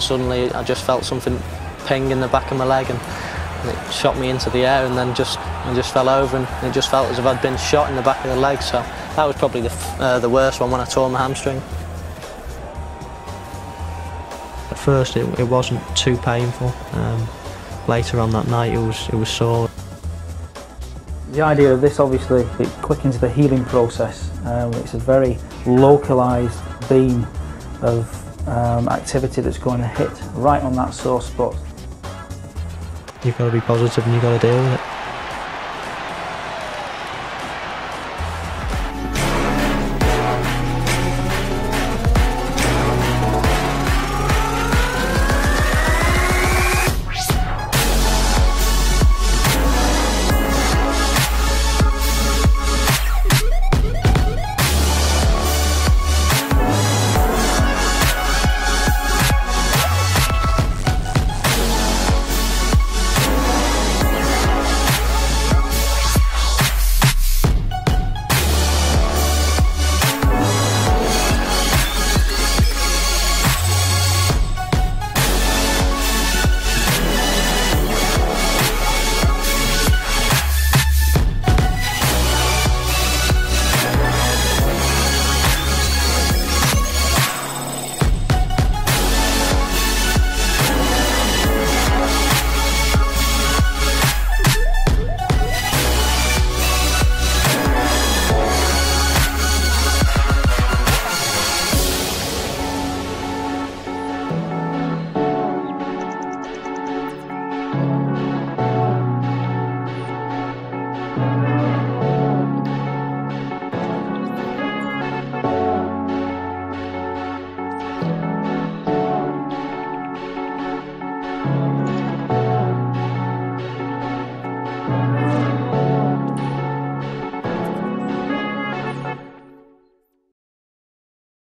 and suddenly I just felt something ping in the back of my leg and, and it shot me into the air and then just I just fell over and it just felt as if I'd been shot in the back of the leg so that was probably the, uh, the worst one when I tore my hamstring. At first it, it wasn't too painful. Um, later on that night it was, it was sore. The idea of this obviously it quickens the healing process. Um, it's a very localised beam of um, activity that's going to hit right on that sore spot. You've got to be positive and you've got to deal with it.